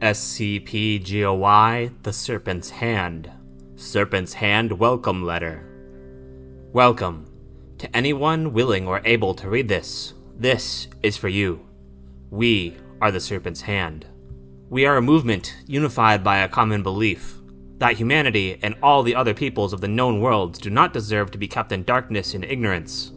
SCP-GOI, The Serpent's Hand. Serpent's Hand Welcome Letter. Welcome. To anyone willing or able to read this, this is for you. We are the Serpent's Hand. We are a movement unified by a common belief that humanity and all the other peoples of the known worlds do not deserve to be kept in darkness and ignorance.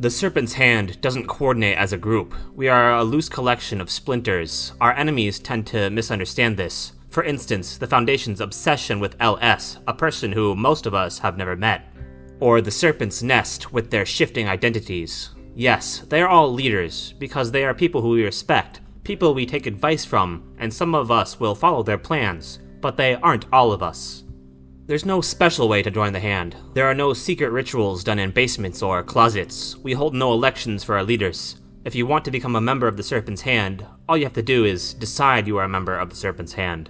The Serpent's Hand doesn't coordinate as a group. We are a loose collection of splinters. Our enemies tend to misunderstand this. For instance, the Foundation's obsession with LS, a person who most of us have never met. Or the Serpent's Nest with their shifting identities. Yes, they are all leaders, because they are people who we respect, people we take advice from, and some of us will follow their plans, but they aren't all of us. There's no special way to join the hand. There are no secret rituals done in basements or closets. We hold no elections for our leaders. If you want to become a member of the Serpent's Hand, all you have to do is decide you are a member of the Serpent's Hand.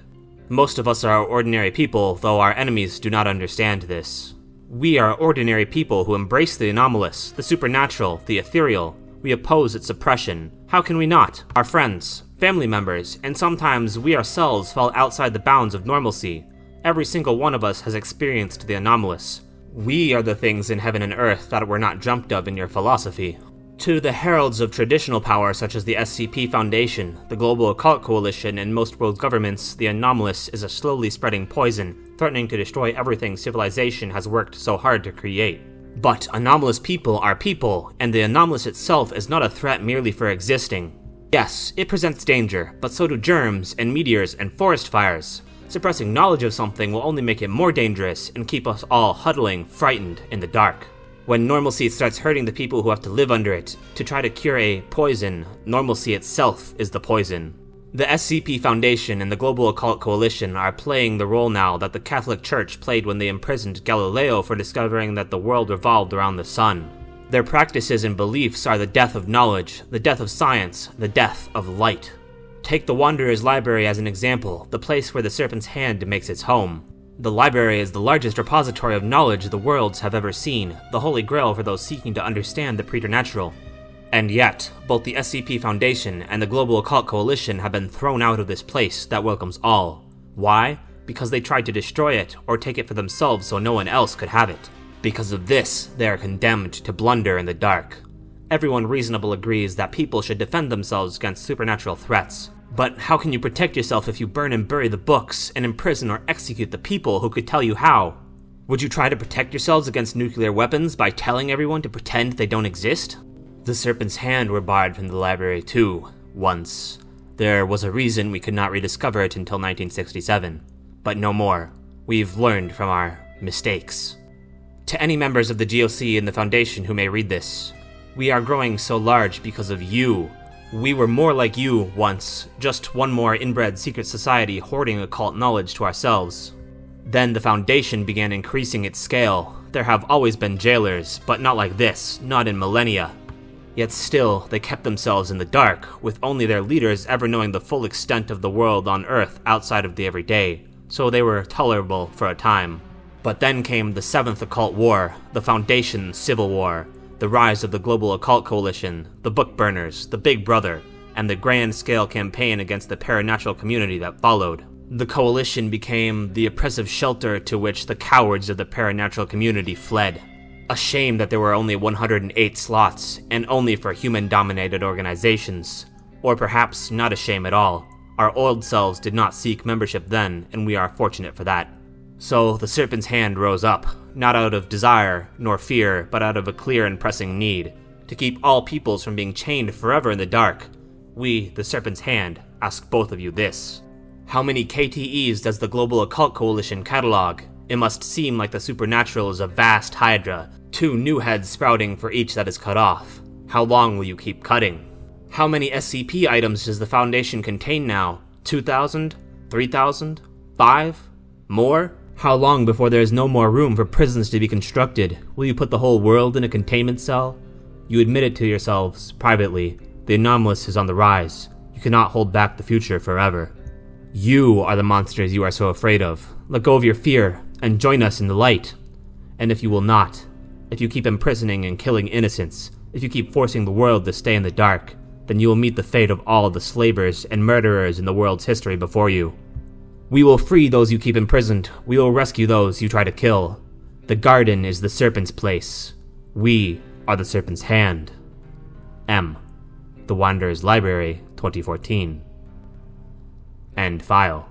Most of us are ordinary people, though our enemies do not understand this. We are ordinary people who embrace the anomalous, the supernatural, the ethereal. We oppose its oppression. How can we not? Our friends, family members, and sometimes we ourselves fall outside the bounds of normalcy. Every single one of us has experienced the anomalous. We are the things in heaven and earth that were not dreamt of in your philosophy. To the heralds of traditional power such as the SCP Foundation, the Global Occult Coalition, and most world governments, the anomalous is a slowly spreading poison, threatening to destroy everything civilization has worked so hard to create. But anomalous people are people, and the anomalous itself is not a threat merely for existing. Yes, it presents danger, but so do germs and meteors and forest fires. Suppressing knowledge of something will only make it more dangerous and keep us all huddling, frightened, in the dark. When normalcy starts hurting the people who have to live under it, to try to cure a poison, normalcy itself is the poison. The SCP Foundation and the Global Occult Coalition are playing the role now that the Catholic Church played when they imprisoned Galileo for discovering that the world revolved around the sun. Their practices and beliefs are the death of knowledge, the death of science, the death of light. Take the Wanderer's Library as an example, the place where the Serpent's Hand makes its home. The library is the largest repository of knowledge the worlds have ever seen, the holy grail for those seeking to understand the preternatural. And yet, both the SCP Foundation and the Global Occult Coalition have been thrown out of this place that welcomes all. Why? Because they tried to destroy it or take it for themselves so no one else could have it. Because of this, they are condemned to blunder in the dark. Everyone reasonable agrees that people should defend themselves against supernatural threats. But how can you protect yourself if you burn and bury the books and imprison or execute the people who could tell you how? Would you try to protect yourselves against nuclear weapons by telling everyone to pretend they don't exist? The Serpent's Hand were barred from the library too, once. There was a reason we could not rediscover it until 1967. But no more. We've learned from our mistakes. To any members of the GOC and the Foundation who may read this, we are growing so large because of you, we were more like you once, just one more inbred secret society hoarding occult knowledge to ourselves. Then the Foundation began increasing its scale. There have always been jailers, but not like this, not in millennia. Yet still, they kept themselves in the dark, with only their leaders ever knowing the full extent of the world on Earth outside of the everyday, so they were tolerable for a time. But then came the Seventh Occult War, the Foundation Civil War, the rise of the Global Occult Coalition, the Book Burners, the Big Brother, and the grand scale campaign against the paranatural community that followed. The coalition became the oppressive shelter to which the cowards of the paranatural community fled. A shame that there were only 108 slots, and only for human dominated organizations. Or perhaps not a shame at all. Our old selves did not seek membership then, and we are fortunate for that. So the serpent's hand rose up, not out of desire nor fear, but out of a clear and pressing need to keep all peoples from being chained forever in the dark. We, the serpent's hand, ask both of you this. How many KTEs does the Global Occult Coalition catalog? It must seem like the supernatural is a vast hydra, two new heads sprouting for each that is cut off. How long will you keep cutting? How many SCP items does the Foundation contain now? 2,000? 3,000? 5? More? How long before there is no more room for prisons to be constructed? Will you put the whole world in a containment cell? You admit it to yourselves, privately. The anomalous is on the rise. You cannot hold back the future forever. You are the monsters you are so afraid of. Let go of your fear, and join us in the light. And if you will not, if you keep imprisoning and killing innocents, if you keep forcing the world to stay in the dark, then you will meet the fate of all the slavers and murderers in the world's history before you. We will free those you keep imprisoned. We will rescue those you try to kill. The garden is the serpent's place. We are the serpent's hand. M. The Wanderer's Library, 2014. End file.